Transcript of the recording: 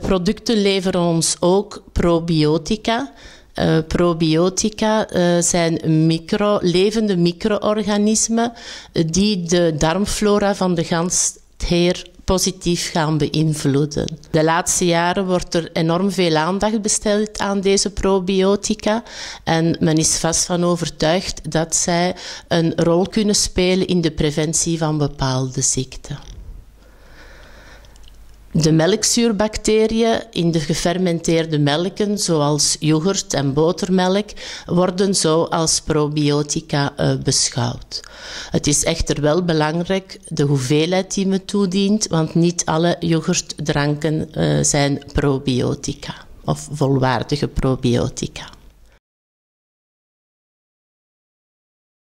producten leveren ons ook probiotica. Uh, probiotica uh, zijn micro, levende micro-organismen die de darmflora van de gastheer positief gaan beïnvloeden. De laatste jaren wordt er enorm veel aandacht besteld aan deze probiotica en men is vast van overtuigd dat zij een rol kunnen spelen in de preventie van bepaalde ziekten. De melkzuurbacteriën in de gefermenteerde melken, zoals yoghurt en botermelk, worden zo als probiotica uh, beschouwd. Het is echter wel belangrijk de hoeveelheid die men toedient, want niet alle yoghurtdranken uh, zijn probiotica of volwaardige probiotica.